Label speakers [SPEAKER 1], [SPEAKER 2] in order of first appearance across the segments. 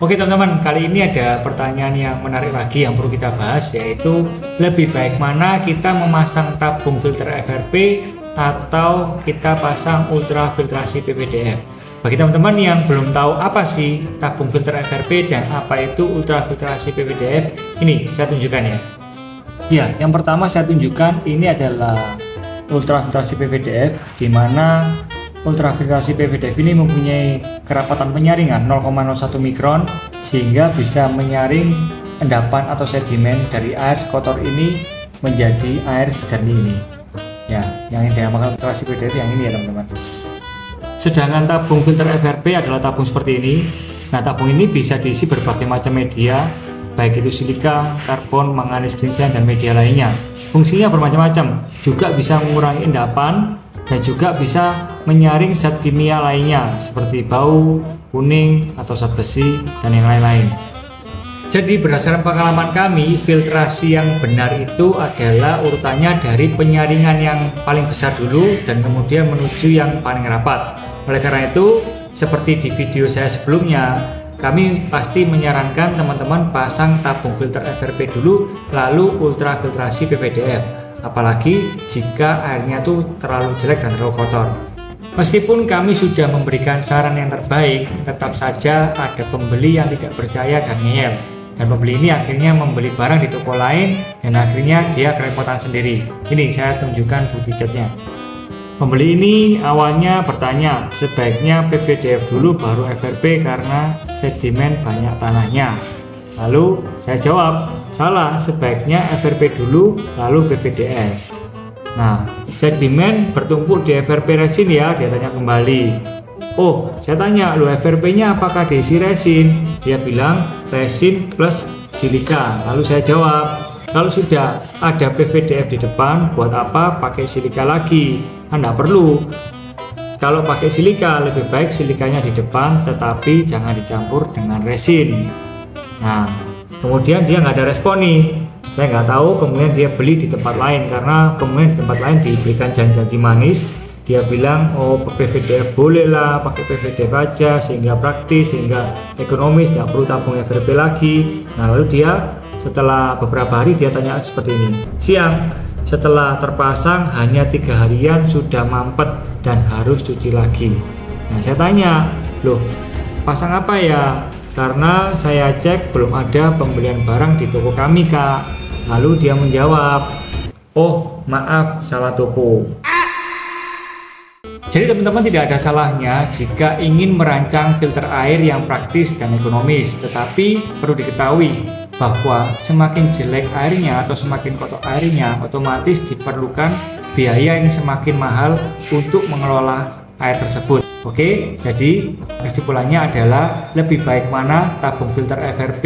[SPEAKER 1] Oke teman-teman, kali ini ada pertanyaan yang menarik lagi yang perlu kita bahas yaitu lebih baik mana kita memasang tabung filter FRP atau kita pasang ultrafiltrasi PVDF. Bagi teman-teman yang belum tahu apa sih tabung filter FRP dan apa itu ultrafiltrasi PVDF, ini saya tunjukkan ya. Ya, yang pertama saya tunjukkan ini adalah ultrafiltrasi PVDF di mana ultrafiltrasi PVDF ini mempunyai kerapatan penyaringan 0,01 mikron sehingga bisa menyaring endapan atau sedimen dari air kotor ini menjadi air sejernih ini. Ya, yang dinamakan filtrasi PVDF yang ini ya teman-teman. Sedangkan tabung filter FRP adalah tabung seperti ini. Nah, tabung ini bisa diisi berbagai macam media, baik itu silika, karbon, manganis, ginseng, dan media lainnya. Fungsinya bermacam-macam, juga bisa mengurangi endapan, dan juga bisa menyaring zat kimia lainnya seperti bau, kuning, atau zat besi, dan yang lain-lain. Jadi berdasarkan pengalaman kami, filtrasi yang benar itu adalah urutannya dari penyaringan yang paling besar dulu dan kemudian menuju yang paling rapat. Oleh karena itu, seperti di video saya sebelumnya, kami pasti menyarankan teman-teman pasang tabung filter FRP dulu, lalu ultrafiltrasi PVDF apalagi jika airnya tuh terlalu jelek dan terlalu kotor. Meskipun kami sudah memberikan saran yang terbaik, tetap saja ada pembeli yang tidak percaya dan ngeyel. Dan pembeli ini akhirnya membeli barang di toko lain dan akhirnya dia kerepotan sendiri. Ini saya tunjukkan bukti catnya. Pembeli ini awalnya bertanya, sebaiknya PVDF dulu baru FRP karena sedimen banyak tanahnya. Lalu saya jawab, salah, sebaiknya FRP dulu, lalu PVDS. Nah, sedimen bertumpuk di FRP resin ya, dia tanya kembali. Oh, saya tanya, lu FRP-nya apakah diisi resin? Dia bilang resin plus silika. Lalu saya jawab, kalau sudah ada PVDF di depan, buat apa pakai silika lagi? Anda perlu. Kalau pakai silika, lebih baik silikanya di depan, tetapi jangan dicampur dengan resin. Nah, kemudian dia nggak ada respon nih. Saya nggak tahu, kemudian dia beli di tempat lain karena kemudian di tempat lain diberikan janji-janji manis. Dia bilang, oh PVDF boleh lah, pakai PVDF aja sehingga praktis, sehingga ekonomis, nggak perlu tabung FRP lagi. Nah lalu dia setelah beberapa hari dia tanya seperti ini, siang setelah terpasang hanya tiga harian sudah mampet dan harus cuci lagi. Nah saya tanya, loh pasang apa ya? Karena saya cek belum ada pembelian barang di toko kami kak. Lalu dia menjawab, oh maaf salah toko. Jadi teman-teman tidak ada salahnya jika ingin merancang filter air yang praktis dan ekonomis, tetapi perlu diketahui bahwa semakin jelek airnya atau semakin kotor airnya, otomatis diperlukan biaya yang semakin mahal untuk mengelola air tersebut. Oke, jadi kesimpulannya adalah lebih baik mana tabung filter FRP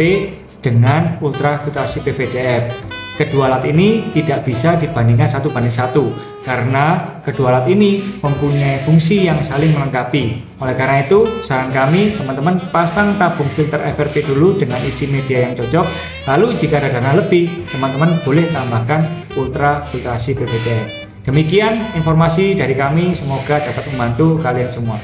[SPEAKER 1] dengan ultrafiltrasi PVDF. Kedua alat ini tidak bisa dibandingkan satu banding satu karena kedua alat ini mempunyai fungsi yang saling melengkapi. Oleh karena itu, saran kami teman-teman pasang tabung filter FRP dulu dengan isi media yang cocok. Lalu jika ada dana lebih, teman-teman boleh tambahkan ultrafiltrasi PVDF. Demikian informasi dari kami, semoga dapat membantu kalian semua.